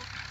Bye.